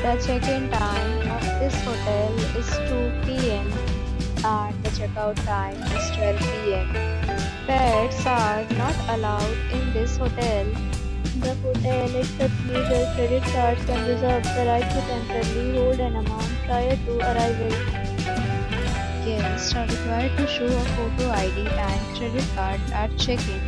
The check-in time of this hotel is 2 p.m. and the checkout time is 12 p.m. Pets are not allowed in this hotel. The hotel accepts major credit cards and reserves the right to temporarily hold an amount prior to arrival. Guests are required to show a photo ID and credit card at check-in.